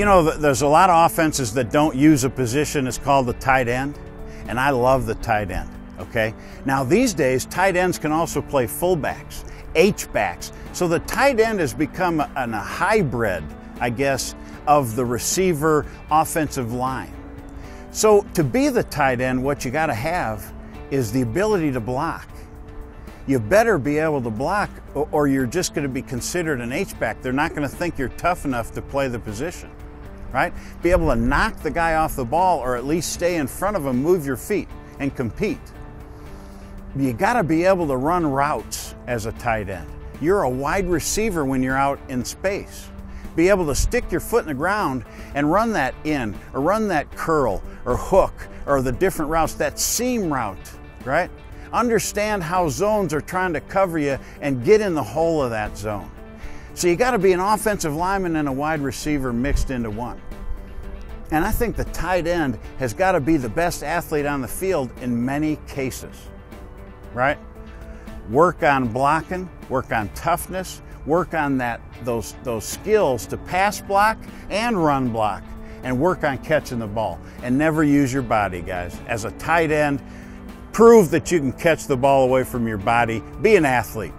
You know, there's a lot of offenses that don't use a position. It's called the tight end, and I love the tight end. Okay. Now these days, tight ends can also play fullbacks, H backs. So the tight end has become a, a hybrid, I guess, of the receiver offensive line. So to be the tight end, what you got to have is the ability to block. You better be able to block, or you're just going to be considered an H-back. They're not going to think you're tough enough to play the position, right? Be able to knock the guy off the ball, or at least stay in front of him, move your feet, and compete. You got to be able to run routes as a tight end. You're a wide receiver when you're out in space. Be able to stick your foot in the ground and run that in, or run that curl, or hook, or the different routes, that seam route, right? Understand how zones are trying to cover you and get in the hole of that zone. So you got to be an offensive lineman and a wide receiver mixed into one. And I think the tight end has got to be the best athlete on the field in many cases, right? Work on blocking, work on toughness, work on that those those skills to pass block and run block and work on catching the ball and never use your body guys as a tight end prove that you can catch the ball away from your body be an athlete